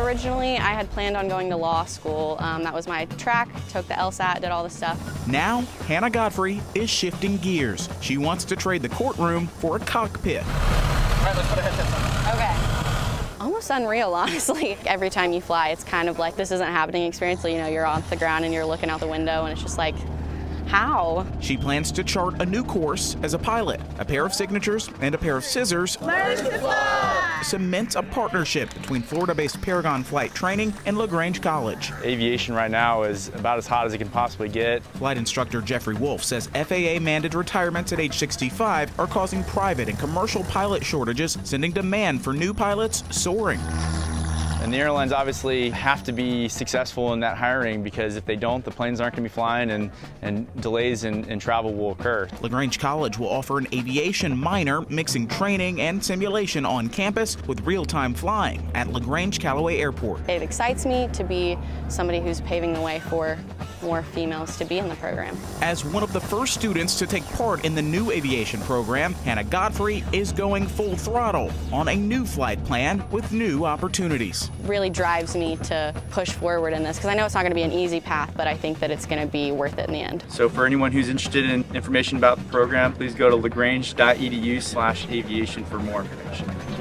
Originally, I had planned on going to law school. Um, that was my track, took the LSAT, did all the stuff. Now, Hannah Godfrey is shifting gears. She wants to trade the courtroom for a cockpit. All right, let's put a headset on. Okay. Almost unreal, honestly. Every time you fly, it's kind of like this isn't happening experience. So, you know, you're off the ground and you're looking out the window, and it's just like, how? She plans to chart a new course as a pilot. A pair of signatures and a pair of scissors cements a partnership between Florida-based Paragon Flight Training and LaGrange College. Aviation right now is about as hot as it can possibly get. Flight instructor Jeffrey Wolf says FAA mandated retirements at age 65 are causing private and commercial pilot shortages, sending demand for new pilots soaring. And the airlines obviously have to be successful in that hiring because if they don't, the planes aren't going to be flying and, and delays in, in travel will occur. LaGrange College will offer an aviation minor, mixing training and simulation on campus with real-time flying at LaGrange Callaway Airport. It excites me to be somebody who's paving the way for more females to be in the program. As one of the first students to take part in the new aviation program, Hannah Godfrey is going full throttle on a new flight plan with new opportunities really drives me to push forward in this because I know it's not going to be an easy path, but I think that it's going to be worth it in the end. So for anyone who's interested in information about the program, please go to lagrange.edu slash aviation for more information.